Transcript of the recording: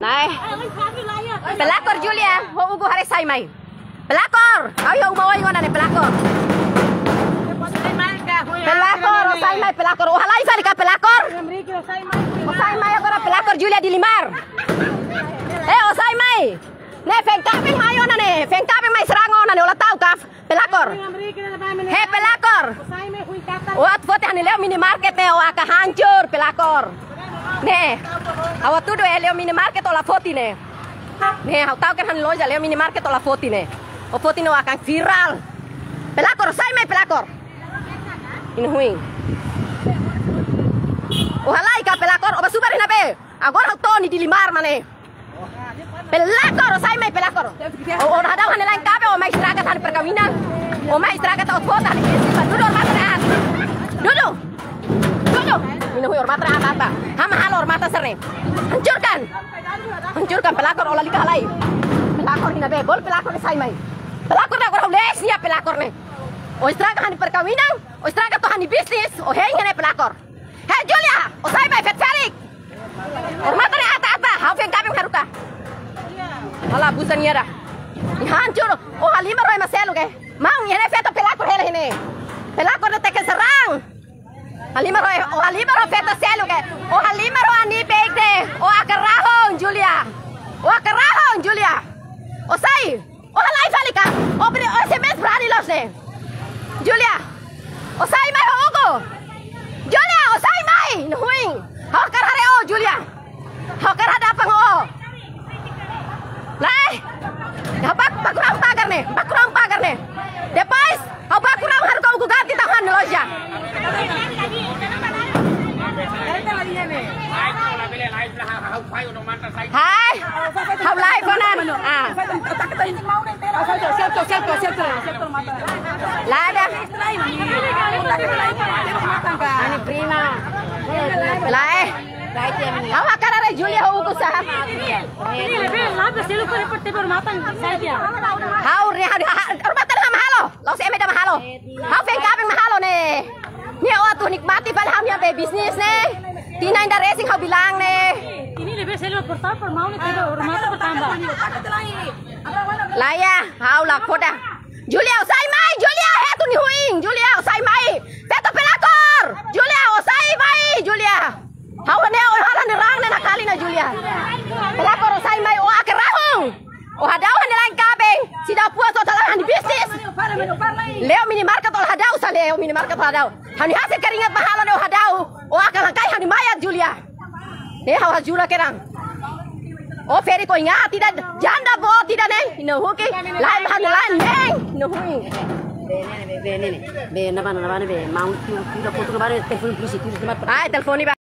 Này Pelakor Julia. Ho ugu hari sai mai Pelakor. Ayo umawai ngona ne pelakor? Pelakor sai mai pelakor. O halai sari ka pelakor. O sai mai agora pelakor Julia di Limar. Eh o sai mai Ne feng kaping mai ona ne Feng kaping mai serang ona ne Ola tau ka pelakor. He pelakor. O at fote hani leo minimarket ne O aka hancur. Pelakor nè hầu tu đôi leo mini market là photi nè nè hầu tao cái hành lối giờ leo mini market là photi nè o photi nó akan viral. Pelakor sai mai pelakor. In huing o halai ka pelakor o basubar na be agora hau toni di limar mane. Pelakor sai mai pelakor. O on hadau hanelan kabe o mai istirahat han perkawinan. O mai istirahat o phota pelakor nih hancurkan hancurkan pelakor olah lika lain. pelakor hina bol pelakor nih saimai pelakor nak orang les ya, pelakor nih Oistraga hani perkawinan, oistraga tuh di bisnis, oh hei ini pelakor. Hei Julia, oh saya baik Felix. Hormat nih ata ata, hau feng kabe karuka. Malah busan ya ini Hancur, oh halima roy maselu ke. Mau ini feto pelakor hele ini, Pelakor teke serang. Halima roy, oh, halima roy feto selu ke. Oh halima roy anipe o akarahong Julia. O akarahong Julia. O sai o halai falika o o SMS brani los ne Julia. O sai mai hogo Julia o sai mai. Nuing ho karare o Julia. Ho karada pang o Lai. Habak bakurang pagar ne. Bakurang pagar ne. Depois ho bakurang har kau ganti tahan loja Hai. Học lại con ăn. À. Lại dah. Ani prima. Lại. Awa cara re Julia hu sah. Ini lebih labes selu kore pette per matang saja. Hau re hau hau matang mahalo. Lo se medam mahalo. Hau feng mahal mahalo nih. Ni o tu nikmati padahal hamnya bisnis nih. Tina indah racing kau bilang nih. Ini lebih selalu pertama permau nih tidak rumah tuh pertama. Laya, hau lah ya, koda. Julia, usai mai, Julia, hei, tu nihuing, Julia, usai mai. Teto pelakor, Julia, usai mai, Julia. Kau nih, orang hara nih rang nih nakali nih Julia. Pelakor usai mai, oh akerahung. Oh hadau nih lain kabeng, si dapur so talang bisnis. Leo minimarket olah hadau, sa Leo minimarket olah hadau. Hani hasil keringat mahalo ne hadau. O akan langkai hani mayat Julia. Ne hau hajura kerang. Oh feri ko tidak janda bo tidak neng ino huki lain han lain neng ino hui Be, nene, be, be, nene, be, nabana, nabana, be, mau, tu, tu, tu, tu, tu, tu, tu, tu, tu, tu, tu, tu, tu, tu, ai teleponi ba